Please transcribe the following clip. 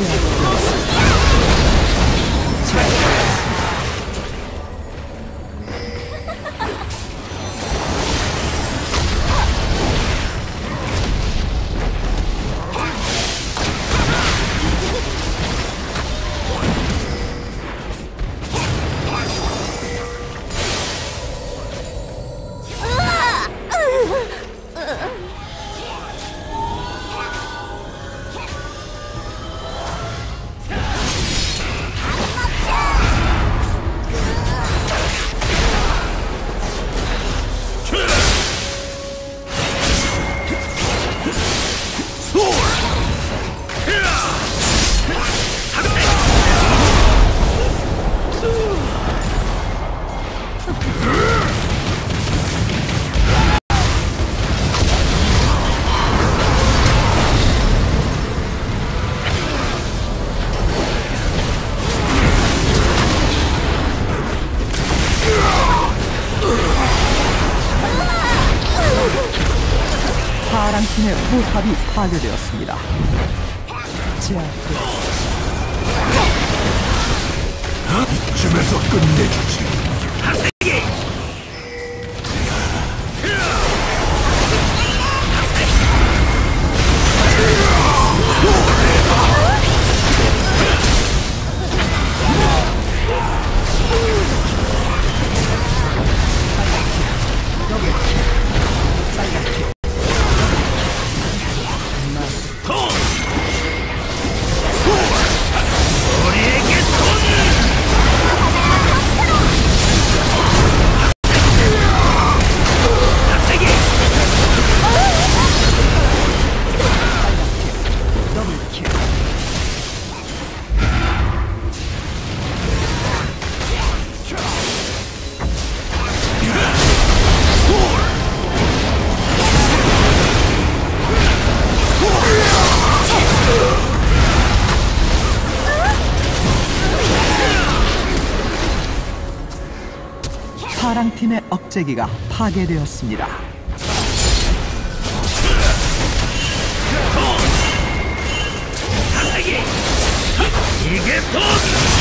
Yeah. 파랑 팀의 포탑이 파괴되었습니다. 이쯤에서 끝내주지. 파랑팀의 억제기가 파괴되었습니다. 이게 또